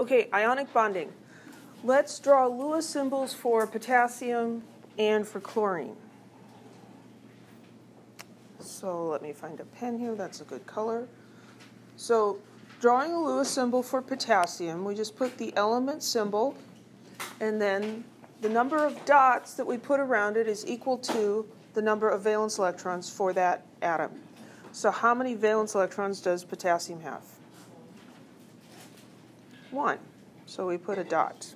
Okay, ionic bonding. Let's draw Lewis symbols for potassium and for chlorine. So let me find a pen here, that's a good color. So drawing a Lewis symbol for potassium, we just put the element symbol and then the number of dots that we put around it is equal to the number of valence electrons for that atom. So how many valence electrons does potassium have? One. So we put a dot.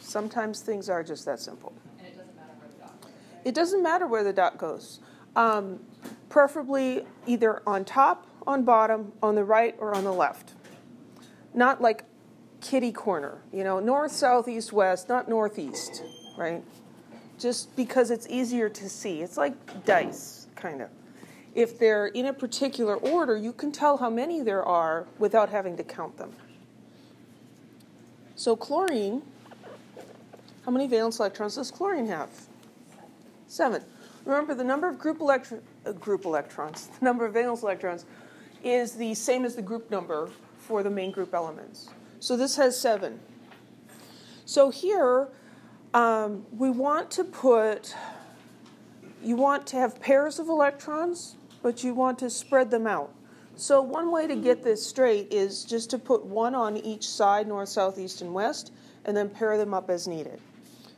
Sometimes things are just that simple. And it doesn't matter where the dot goes. It doesn't matter where the dot goes. Um, preferably either on top, on bottom, on the right, or on the left. Not like kitty corner, you know, north, south, east, west, not northeast, right? Just because it's easier to see. It's like dice, kind of. If they're in a particular order, you can tell how many there are without having to count them. So, chlorine, how many valence electrons does chlorine have? Seven. Remember, the number of group, electro- uh, group electrons, the number of valence electrons, is the same as the group number for the main group elements. So this has seven. So here, um, we want to put, you want to have pairs of electrons, but you want to spread them out. So one way to get this straight is just to put one on each side, north, south, east, and west, and then pair them up as needed.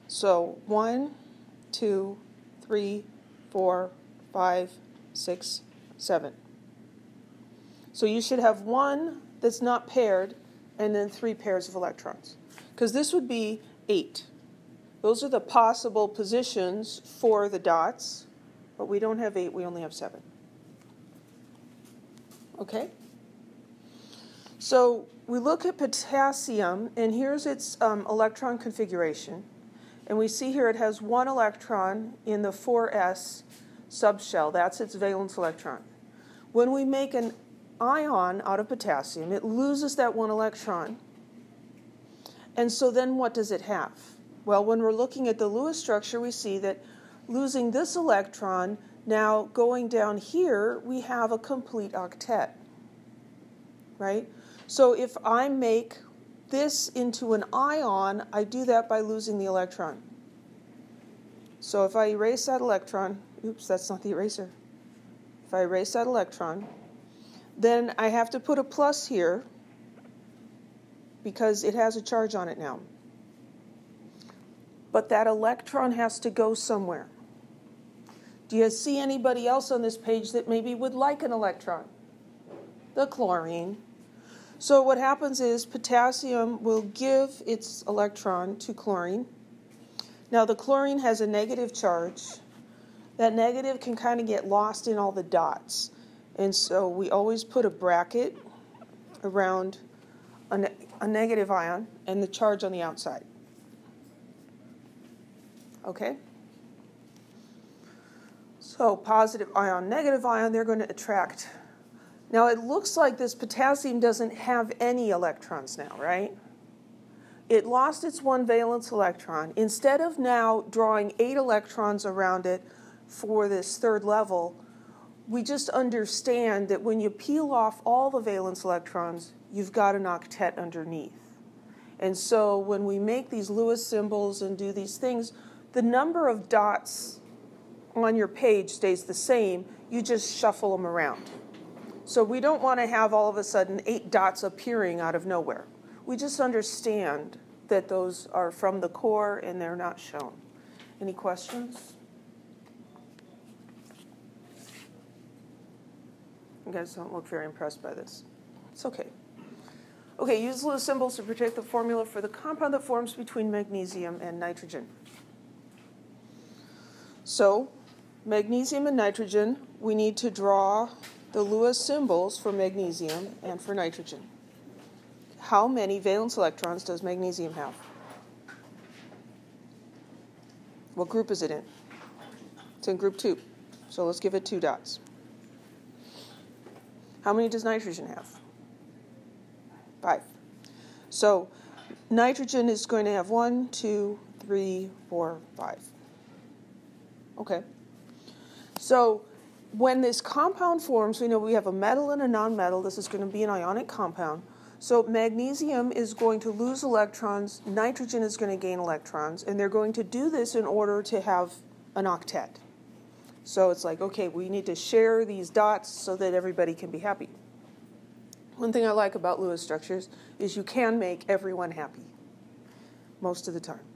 So one, two, three, four, five, six, seven. So you should have one that's not paired and then three pairs of electrons. Because this would be eight. Those are the possible positions for the dots, but we don't have eight, we only have seven. Okay? So we look at potassium, and here's its um, electron configuration. And we see here it has one electron in the 4s subshell. That's its valence electron. When we make an ion out of potassium, it loses that one electron. And so then what does it have? Well, when we're looking at the Lewis structure, we see that losing this electron, now going down here, we have a complete octet. Right? So if I make this into an ion, I do that by losing the electron. So if I erase that electron, oops, that's not the eraser. If I erase that electron, then I have to put a plus here because it has a charge on it now. But that electron has to go somewhere. Do you see anybody else on this page that maybe would like an electron? The chlorine. So what happens is potassium will give its electron to chlorine. Now the chlorine has a negative charge. That negative can kind of get lost in all the dots. And so we always put a bracket around a, ne- a negative ion and the charge on the outside. Okay? So positive ion, negative ion, they're going to attract. Now it looks like this potassium doesn't have any electrons now, right? It lost its one valence electron. Instead of now drawing eight electrons around it for this third level, we just understand that when you peel off all the valence electrons, you've got an octet underneath. And so when we make these Lewis symbols and do these things, the number of dots on your page stays the same, you just shuffle them around. So we don't want to have all of a sudden eight dots appearing out of nowhere. We just understand that those are from the core and they're not shown. Any questions? You guys don't look very impressed by this. It's okay. Okay, use Lewis symbols to predict the formula for the compound that forms between magnesium and nitrogen. So, magnesium and nitrogen, we need to draw the Lewis symbols for magnesium and for nitrogen. How many valence electrons does magnesium have? What group is it in? It's in group two. So let's give it two dots. How many does nitrogen have? Five. So nitrogen is going to have one, two, three, four, five. Okay. So when this compound forms, we know we have a metal and a nonmetal. This is going to be an ionic compound. So magnesium is going to lose electrons, nitrogen is going to gain electrons, and they're going to do this in order to have an octet. So it's like, okay, we need to share these dots so that everybody can be happy. One thing I like about Lewis structures is you can make everyone happy most of the time.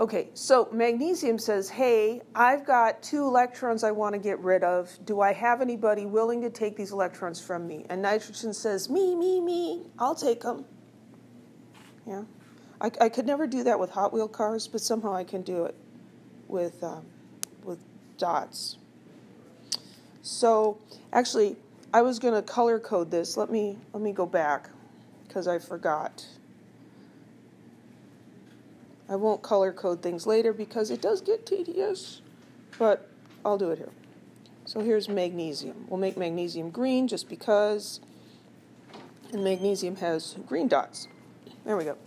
Okay, so magnesium says, hey, I've got two electrons I want to get rid of. Do I have anybody willing to take these electrons from me? And nitrogen says, me, me, me, I'll take them. Yeah. I, I could never do that with Hot Wheel cars, but somehow I can do it with, um, with dots. So actually, I was going to color code this. Let me, let me go back because I forgot. I won't color code things later because it does get tedious, but I'll do it here. So here's magnesium. We'll make magnesium green just because, and magnesium has green dots. There we go.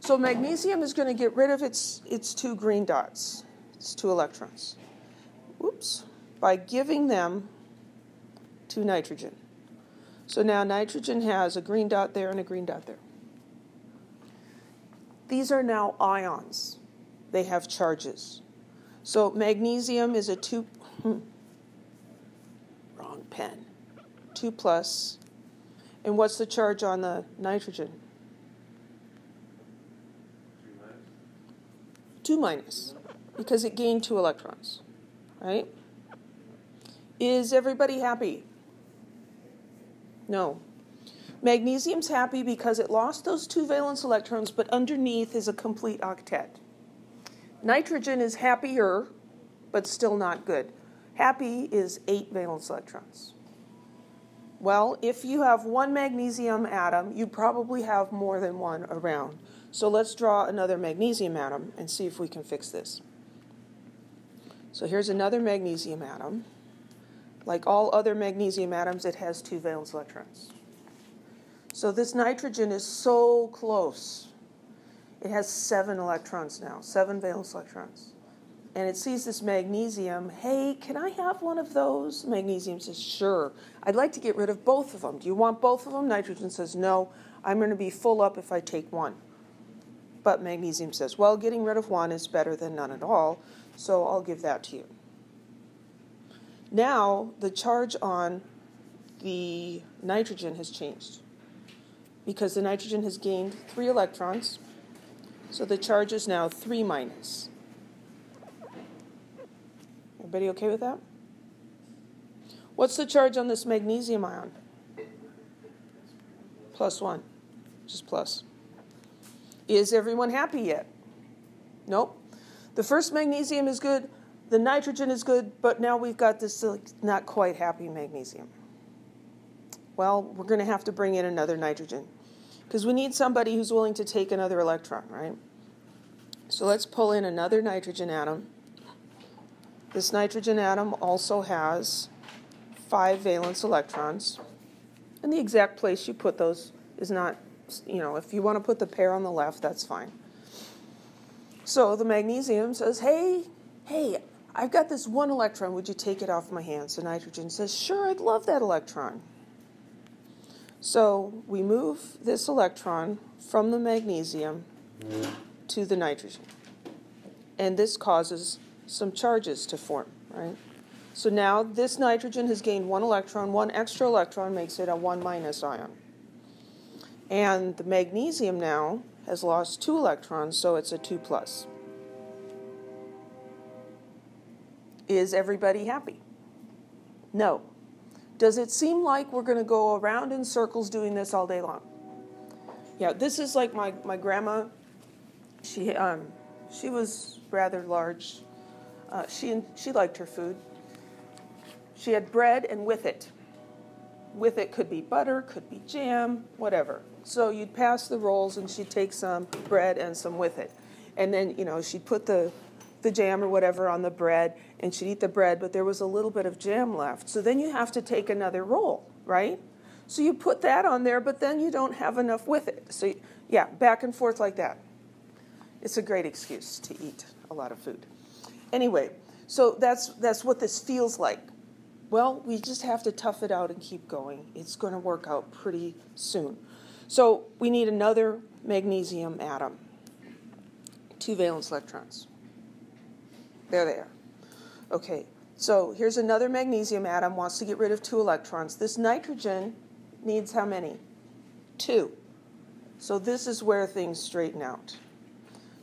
So magnesium is going to get rid of its, its two green dots, its two electrons. Oops. By giving them to nitrogen. So now nitrogen has a green dot there and a green dot there. These are now ions. They have charges. So magnesium is a 2 hmm, wrong pen. 2 plus. And what's the charge on the nitrogen? 2 minus because it gained 2 electrons, right? Is everybody happy? No. Magnesium's happy because it lost those two valence electrons, but underneath is a complete octet. Nitrogen is happier, but still not good. Happy is eight valence electrons. Well, if you have one magnesium atom, you probably have more than one around. So let's draw another magnesium atom and see if we can fix this. So here's another magnesium atom. Like all other magnesium atoms, it has two valence electrons. So this nitrogen is so close. It has seven electrons now, seven valence electrons. And it sees this magnesium. Hey, can I have one of those? Magnesium says, sure. I'd like to get rid of both of them. Do you want both of them? Nitrogen says, no. I'm going to be full up if I take one. But magnesium says, well, getting rid of one is better than none at all, so I'll give that to you. Now, the charge on the nitrogen has changed because the nitrogen has gained three electrons. So the charge is now 3 minus. Everybody okay with that? What's the charge on this magnesium ion? Plus 1. Just plus. Is everyone happy yet? Nope. The first magnesium is good, the nitrogen is good, but now we've got this not quite happy magnesium. Well, we're going to have to bring in another nitrogen because we need somebody who's willing to take another electron, right? So let's pull in another nitrogen atom. This nitrogen atom also has five valence electrons. And the exact place you put those is not, you know, if you want to put the pair on the left, that's fine. So the magnesium says, hey, hey, I've got this one electron. Would you take it off my hands? The nitrogen says, sure, I'd love that electron. So we move this electron from the magnesium to the nitrogen. And this causes some charges to form, right? So now this nitrogen has gained one electron. One extra electron makes it a 1 minus ion. And the magnesium now has lost two electrons, so it's a 2 plus. Is everybody happy? No. Does it seem like we're going to go around in circles doing this all day long? Yeah, this is like my, my grandma. She, um, she was rather large. Uh, she, she liked her food. She had bread and with it. With it could be butter, could be jam, whatever. So you'd pass the rolls and she'd take some bread and some with it. And then, you know, she'd put the the jam or whatever on the bread and she'd eat the bread, but there was a little bit of jam left. So then you have to take another roll, right? So you put that on there, but then you don't have enough with it. So, yeah, back and forth like that. It's a great excuse to eat a lot of food. Anyway, so that's, that's what this feels like. Well, we just have to tough it out and keep going. It's going to work out pretty soon. So we need another magnesium atom, two valence electrons. There they are. Okay, so here's another magnesium atom, wants to get rid of two electrons. This nitrogen needs how many? Two. So this is where things straighten out.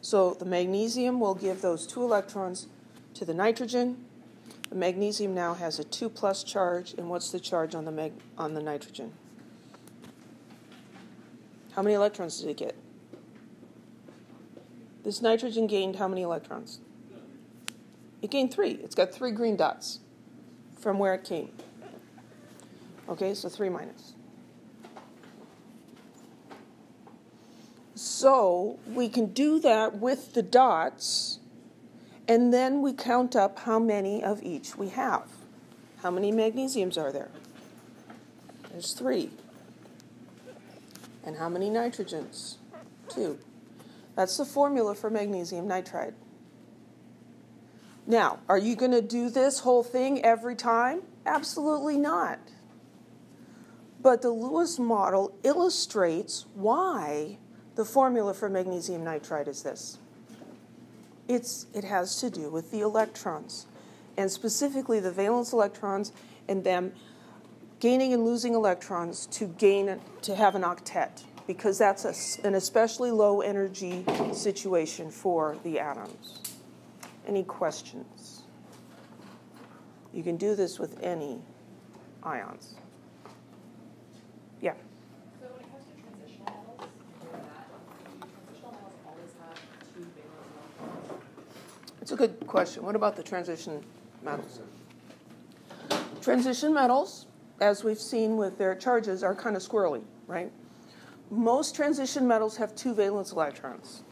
So the magnesium will give those two electrons to the nitrogen. The magnesium now has a 2 plus charge, and what's the charge on the, on the nitrogen? How many electrons did it get? This nitrogen gained how many electrons? It gained three. It's got three green dots from where it came. Okay, so three minus. So we can do that with the dots, and then we count up how many of each we have. How many magnesiums are there? There's three. And how many nitrogens? Two. That's the formula for magnesium nitride. Now, are you going to do this whole thing every time? Absolutely not. But the Lewis model illustrates why the formula for magnesium nitride is this. It's, it has to do with the electrons, and specifically the valence electrons and them gaining and losing electrons to gain to have an octet because that's a, an especially low energy situation for the atoms. Any questions? You can do this with any ions. Yeah. So when it comes to transitional metals, that, transitional metals always have two valence electrons. It's a good question. What about the transition metals? Transition metals, as we've seen with their charges, are kind of squirrely, right? Most transition metals have two valence electrons.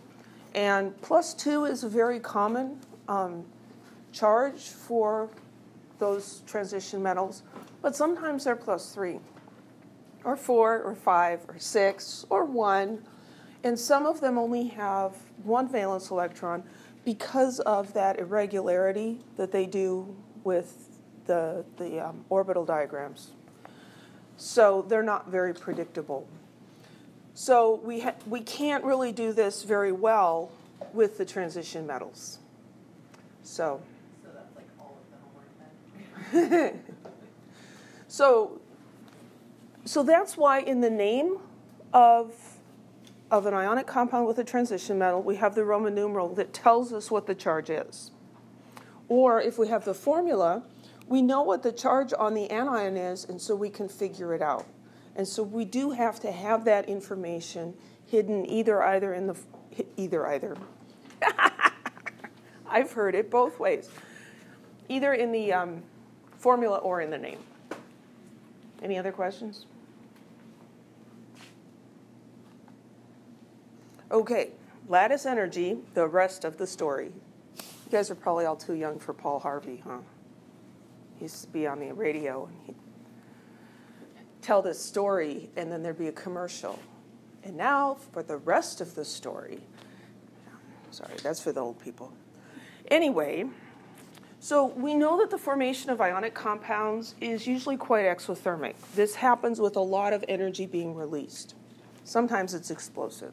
And plus two is very common um, charge for those transition metals, but sometimes they're plus three, or four, or five, or six, or one. And some of them only have one valence electron because of that irregularity that they do with the, the um, orbital diagrams. So they're not very predictable. So we, we can't really do this very well with the transition metals. So, So that's like all of then. so, so that's why in the name of, of an ionic compound with a transition metal, we have the Roman numeral that tells us what the charge is. Or if we have the formula, we know what the charge on the anion is, and so we can figure it out. And so we do have to have that information hidden either either in the either either. I've heard it both ways, either in the um, formula or in the name. Any other questions? Okay, lattice energy, the rest of the story. You guys are probably all too young for Paul Harvey, huh? He used to be on the radio and he'd tell this story, and then there'd be a commercial. And now for the rest of the story. Sorry, that's for the old people. Anyway, so we know that the formation of ionic compounds is usually quite exothermic. This happens with a lot of energy being released. Sometimes it's explosive.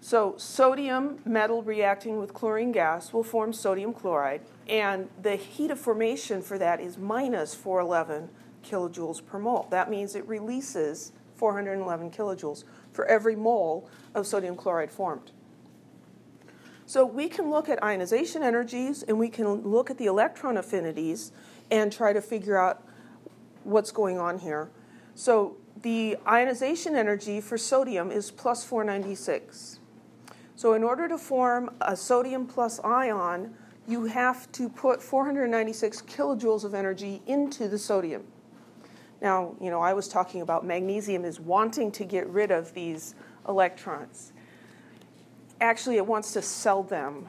So, sodium metal reacting with chlorine gas will form sodium chloride, and the heat of formation for that is minus 411 kilojoules per mole. That means it releases 411 kilojoules for every mole of sodium chloride formed. So we can look at ionization energies and we can look at the electron affinities and try to figure out what's going on here. So the ionization energy for sodium is plus 496. So in order to form a sodium plus ion, you have to put 496 kilojoules of energy into the sodium. Now, you know, I was talking about magnesium is wanting to get rid of these electrons. Actually, it wants to sell them.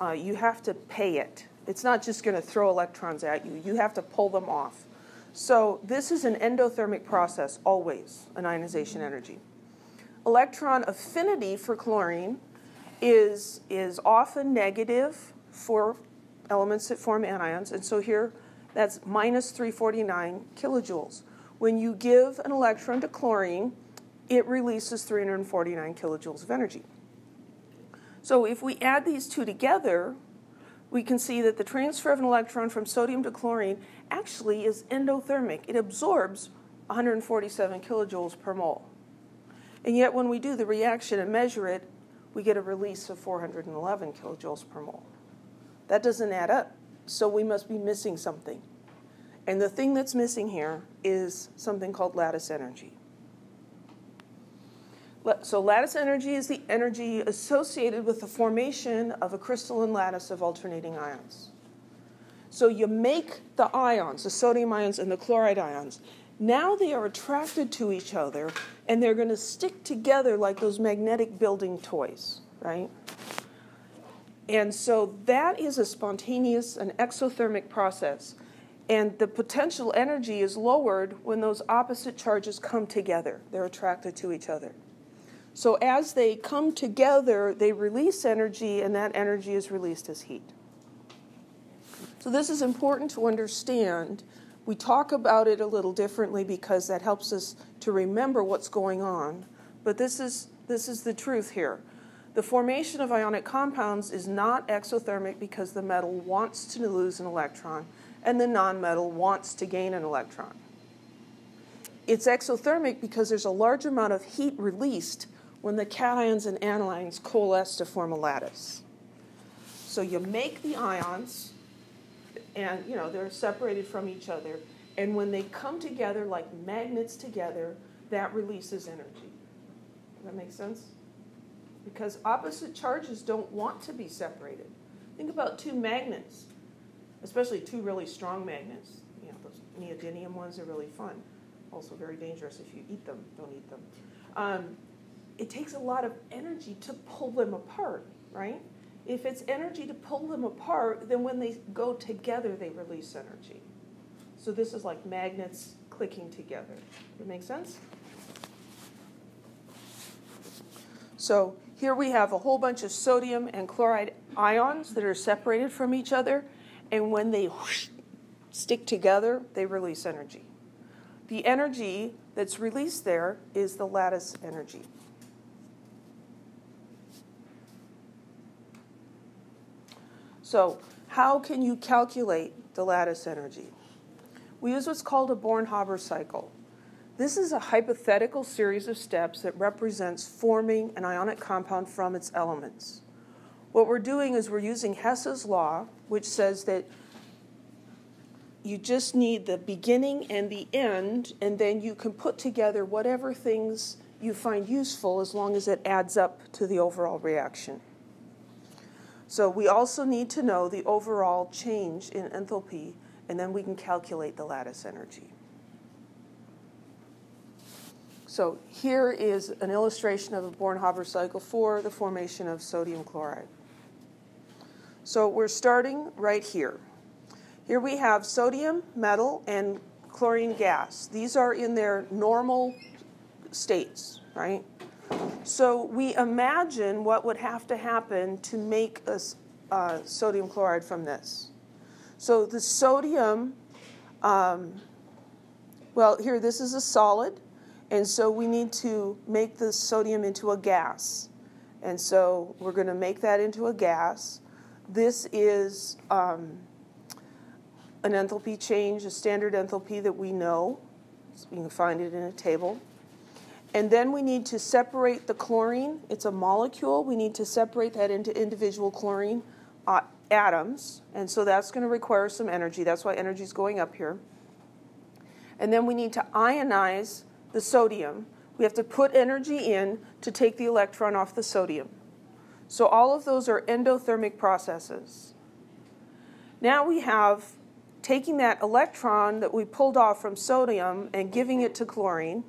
Uh, you have to pay it. It's not just going to throw electrons at you, you have to pull them off. So, this is an endothermic process, always, an ionization energy. Electron affinity for chlorine is, is often negative for elements that form anions. And so here That's minus 349 kilojoules. When you give an electron to chlorine, it releases 349 kilojoules of energy. So if we add these two together, we can see that the transfer of an electron from sodium to chlorine actually is endothermic. It absorbs 147 kilojoules per mole. And yet when we do the reaction and measure it, we get a release of 411 kilojoules per mole. That doesn't add up, so we must be missing something. And the thing that's missing here is something called lattice energy. So, lattice energy is the energy associated with the formation of a crystalline lattice of alternating ions. So, you make the ions, the sodium ions and the chloride ions. Now they are attracted to each other and they're going to stick together like those magnetic building toys, right? And so that is a spontaneous, an exothermic process. And the potential energy is lowered when those opposite charges come together. They're attracted to each other. So as they come together, they release energy, and that energy is released as heat. So this is important to understand. We talk about it a little differently because that helps us to remember what's going on. But this is, this is the truth here. The formation of ionic compounds is not exothermic because the metal wants to lose an electron and the nonmetal wants to gain an electron. It's exothermic because there's a large amount of heat released when the cations and anions coalesce to form a lattice. So you make the ions, and you know they're separated from each other, and when they come together like magnets together, that releases energy. Does that make sense? Because opposite charges don't want to be separated. Think about two magnets especially two really strong magnets. You know, those neodymium ones are really fun. Also very dangerous if you eat them. Don't eat them. Um, it takes a lot of energy to pull them apart, right? If it's energy to pull them apart, then when they go together, they release energy. So this is like magnets clicking together. Does that make sense? So here we have a whole bunch of sodium and chloride ions that are separated from each other and when they whoosh, stick together, they release energy. The energy that's released there is the lattice energy. So, how can you calculate the lattice energy? We use what's called a Born-Haber cycle. This is a hypothetical series of steps that represents forming an ionic compound from its elements. What we're doing is we're using Hess's law, which says that you just need the beginning and the end, and then you can put together whatever things you find useful as long as it adds up to the overall reaction. So we also need to know the overall change in enthalpy, and then we can calculate the lattice energy. So here is an illustration of a Born-Haber cycle for the formation of sodium chloride. So we're starting right here. Here we have sodium, metal, and chlorine gas. These are in their normal states, right? So we imagine what would have to happen to make a uh, sodium chloride from this. So the sodium, um, well, here this is a solid, and so we need to make the sodium into a gas. And so we're going to make that into a gas. This is um, an enthalpy change, a standard enthalpy that we know. So you can find it in a table. And then we need to separate the chlorine. It's a molecule. We need to separate that into individual chlorine uh, atoms. And so that's going to require some energy. That's why energy is going up here. And then we need to ionize the sodium. We have to put energy in to take the electron off the sodium. So all of those are endothermic processes. Now we have taking that electron that we pulled off from sodium and giving it to chlorine.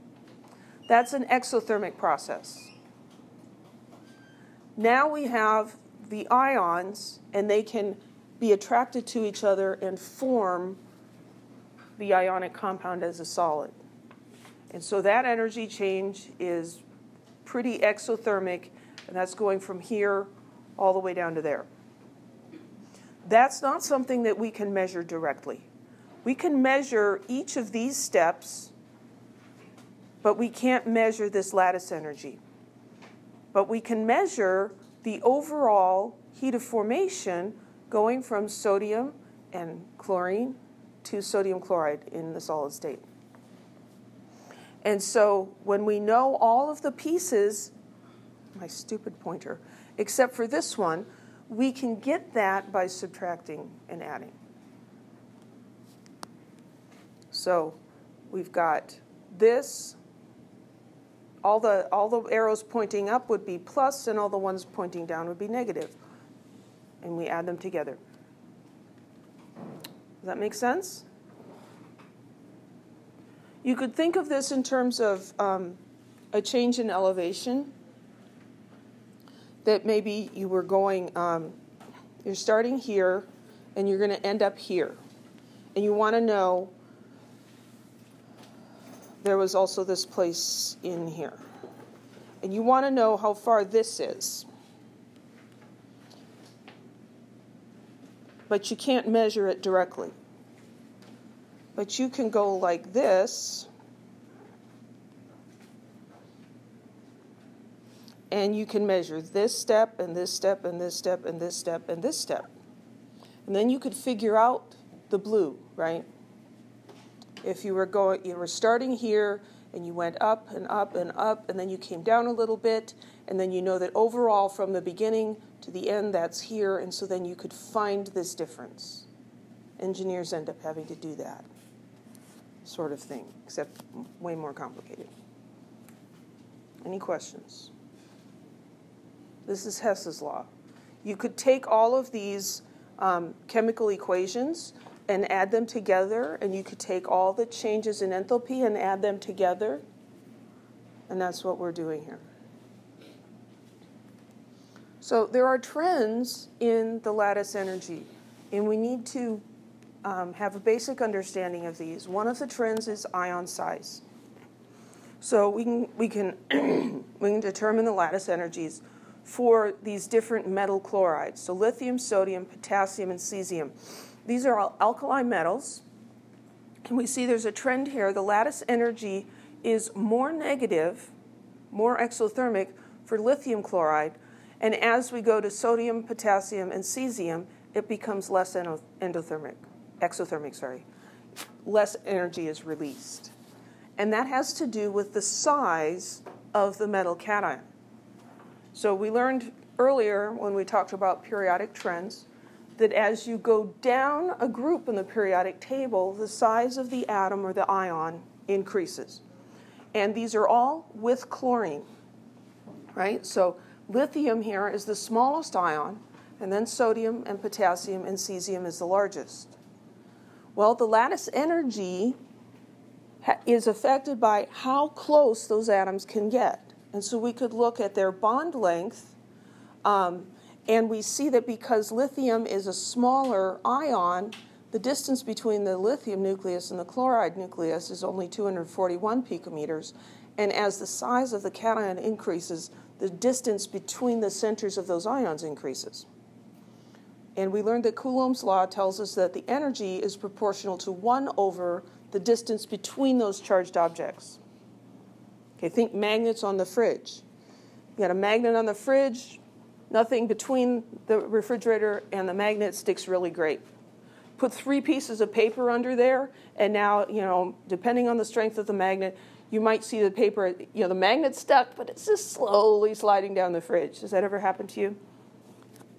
That's an exothermic process. Now we have the ions, and they can be attracted to each other and form the ionic compound as a solid. And so that energy change is pretty exothermic and that's going from here all the way down to there. That's not something that we can measure directly. We can measure each of these steps, but we can't measure this lattice energy. But we can measure the overall heat of formation going from sodium and chlorine to sodium chloride in the solid state. And so when we know all of the pieces, my stupid pointer, except for this one, we can get that by subtracting and adding. So we've got this, all the, all the arrows pointing up would be plus, and all the ones pointing down would be negative. And we add them together. Does that make sense? You could think of this in terms of um, a change in elevation. That maybe you were going, um, you're starting here and you're going to end up here. And you want to know there was also this place in here. And you want to know how far this is. But you can't measure it directly. But you can go like this. And you can measure this step and this step and this step and this step and this step. And then you could figure out the blue, right? If you were going you were starting here and you went up and up and up and then you came down a little bit and then you know that overall from the beginning to the end that's here and so then you could find this difference. Engineers end up having to do that sort of thing, except way more complicated. Any questions? This is Hess's law. You could take all of these um, chemical equations and add them together, and you could take all the changes in enthalpy and add them together, and that's what we're doing here. So there are trends in the lattice energy, and we need to um, have a basic understanding of these. One of the trends is ion size. So we can we can we can determine the lattice energies for these different metal chlorides. So lithium, sodium, potassium, and cesium. These are all alkali metals. And we see there's a trend here. The lattice energy is more negative, more exothermic for lithium chloride. And as we go to sodium, potassium, and cesium, it becomes less endothermic exothermic, sorry, less energy is released. And that has to do with the size of the metal cation. So we learned earlier when we talked about periodic trends that as you go down a group in the periodic table, the size of the atom or the ion increases. And these are all with chlorine, right? So lithium here is the smallest ion, and then sodium and potassium and cesium is the largest. Well, the lattice energy is affected by how close those atoms can get. And so we could look at their bond length, um, and we see that because lithium is a smaller ion, the distance between the lithium nucleus and the chloride nucleus is only 241 picometers. And as the size of the cation increases, the distance between the centers of those ions increases. And we learned that Coulomb's law tells us that the energy is proportional to 1 over the distance between those charged objects. Okay, think magnets on the fridge. You got a magnet on the fridge, nothing between the refrigerator and the magnet sticks really great. Put three pieces of paper under there, and now, you know, depending on the strength of the magnet, you might see the paper, you know, the magnet's stuck, but it's just slowly sliding down the fridge. Does that ever happen to you?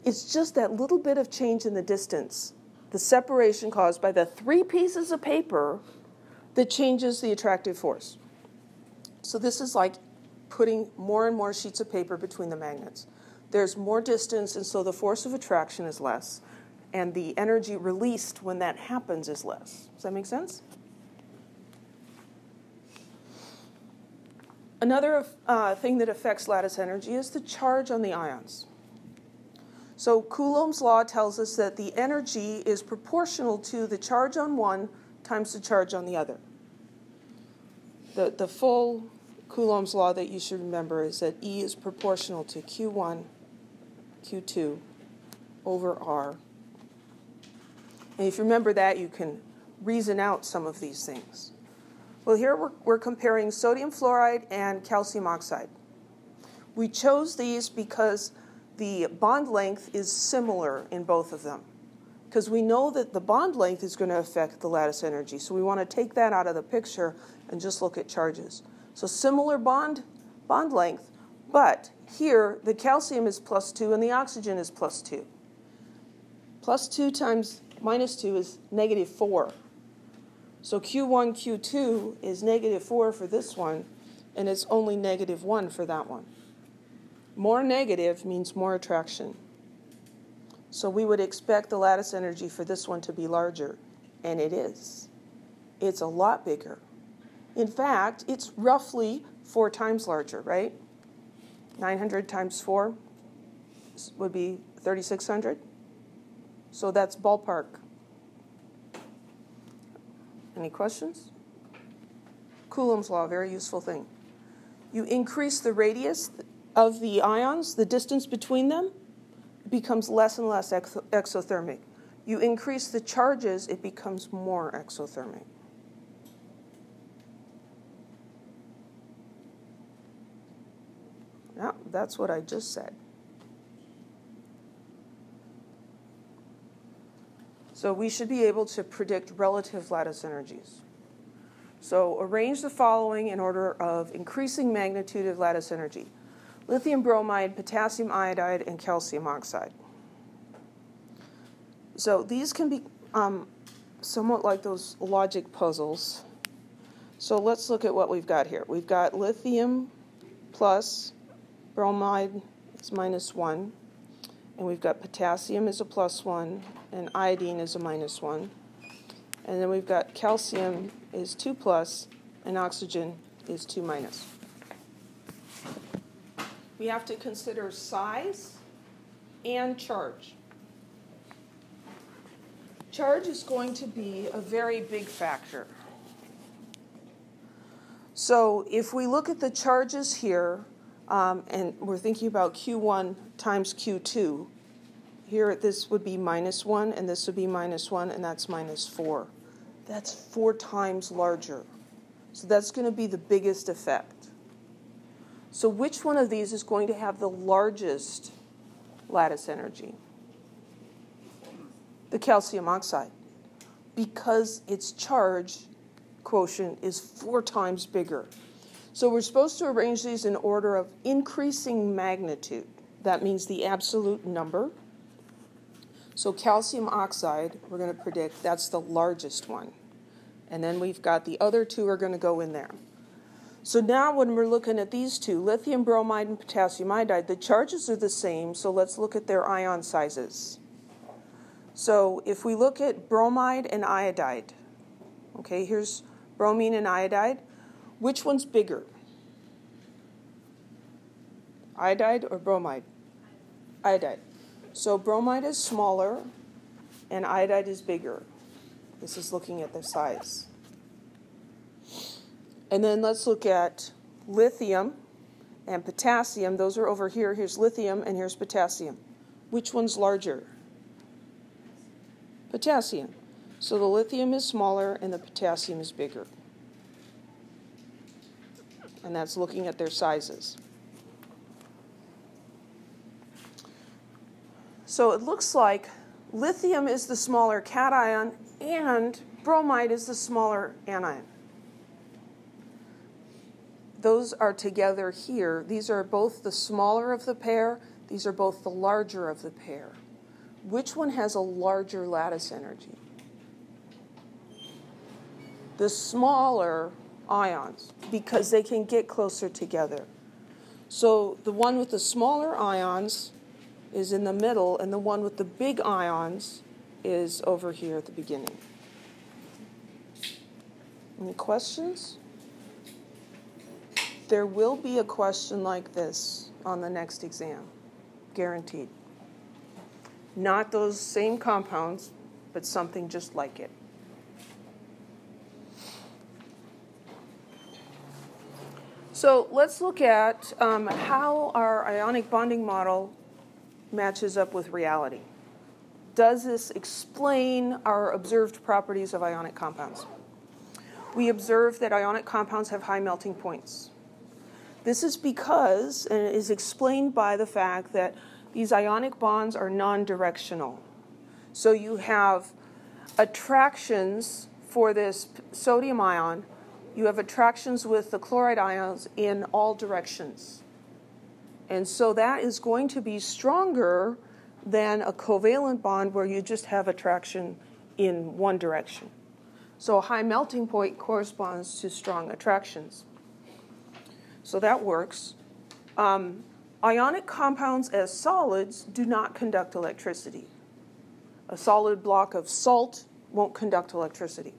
It's just that little bit of change in the distance, the separation caused by the three pieces of paper that changes the attractive force. So this is like putting more and more sheets of paper between the magnets. There's more distance, and so the force of attraction is less, and the energy released when that happens is less. Does that make sense? Another uh, thing that affects lattice energy is the charge on the ions. So Coulomb's law tells us that the energy is proportional to the charge on one times the charge on the other. The, the full Coulomb's law that you should remember is that E is proportional to Q1, Q2 over R. And if you remember that, you can reason out some of these things. Well, here we're, we're comparing sodium fluoride and calcium oxide. We chose these because the bond length is similar in both of them. Because we know that the bond length is going to affect the lattice energy. So we want to take that out of the picture and just look at charges. So similar bond, bond length, but here the calcium is plus 2 and the oxygen is plus 2. Plus 2 times minus 2 is negative 4. So Q1, Q2 is negative 4 for this one, and it's only negative 1 for that one. More negative means more attraction. So we would expect the lattice energy for this one to be larger, and it is. It's a lot bigger. In fact, it's roughly four times larger, right? 900 times 4 would be 3,600. So that's ballpark. Any questions? Coulomb's law, very useful thing. You increase the radius of the ions, the distance between them, becomes less and less exothermic. You increase the charges, it becomes more exothermic. That's what I just said. So we should be able to predict relative lattice energies. So arrange the following in order of increasing magnitude of lattice energy. Lithium bromide, potassium iodide, and calcium oxide. So these can be um, somewhat like those logic puzzles. So let's look at what we've got here. We've got lithium plus bromide is minus 1, and we've got potassium is a plus 1, and iodine is a minus 1. And then we've got calcium is 2 plus, and oxygen is 2 minus. We have to consider size and charge. Charge is going to be a very big factor. So if we look at the charges here, um, and we're thinking about Q1 times Q2. Here, this would be minus 1, and this would be minus 1, and that's minus 4. That's four times larger. So that's going to be the biggest effect. So, which one of these is going to have the largest lattice energy? The calcium oxide. Because its charge quotient is four times bigger. So we're supposed to arrange these in order of increasing magnitude. That means the absolute number. So calcium oxide, we're going to predict that's the largest one. And then we've got the other two are going to go in there. So now when we're looking at these two, lithium bromide and potassium iodide, the charges are the same, so let's look at their ion sizes. So if we look at bromide and iodide, okay, here's bromine and iodide. Which one's bigger? Iodide or bromide? Iodide. So bromide is smaller and iodide is bigger. This is looking at the size. And then let's look at lithium and potassium. Those are over here. Here's lithium and here's potassium. Which one's larger? Potassium. So the lithium is smaller and the potassium is bigger and that's looking at their sizes. So it looks like lithium is the smaller cation and bromide is the smaller anion. Those are together here. These are both the smaller of the pair, these are both the larger of the pair. Which one has a larger lattice energy? The smaller ions because they can get closer together. So the one with the smaller ions is in the middle, and the one with the big ions is over here at the beginning. Any questions? There will be a question like this on the next exam, guaranteed. Not those same compounds, but something just like it. So let's look at um, how our ionic bonding model matches up with reality. does this explain our observed properties of ionic compounds? We observe that ionic compounds have high melting points. This is because, and it is explained by the fact that these ionic bonds are non directional. So you have attractions for this sodium ion, you have attractions with the chloride ions in all directions. And so that is going to be stronger than a covalent bond where you just have attraction in one direction. So a high melting point corresponds to strong attractions. So that works. Um, ionic compounds as solids do not conduct electricity. A solid block of salt won't conduct electricity.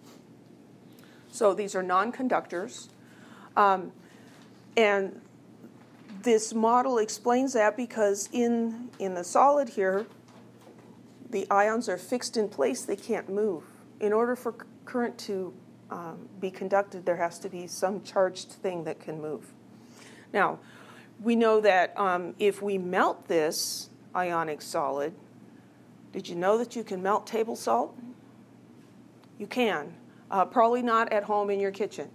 So these are non conductors. Um, and this model explains that because in, in the solid here, the ions are fixed in place, they can't move. In order for current to um, be conducted, there has to be some charged thing that can move. Now, we know that um, if we melt this ionic solid, did you know that you can melt table salt? You can. Uh, probably not at home in your kitchen.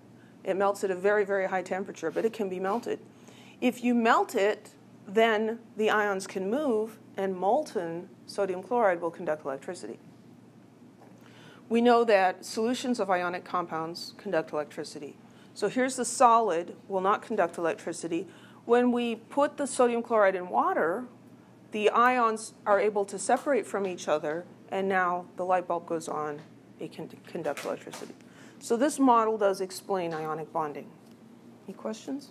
It melts at a very, very high temperature, but it can be melted. If you melt it, then the ions can move, and molten sodium chloride will conduct electricity. We know that solutions of ionic compounds conduct electricity. So here's the solid, will not conduct electricity. When we put the sodium chloride in water, the ions are able to separate from each other, and now the light bulb goes on, it can conduct electricity. So this model does explain ionic bonding. Any questions?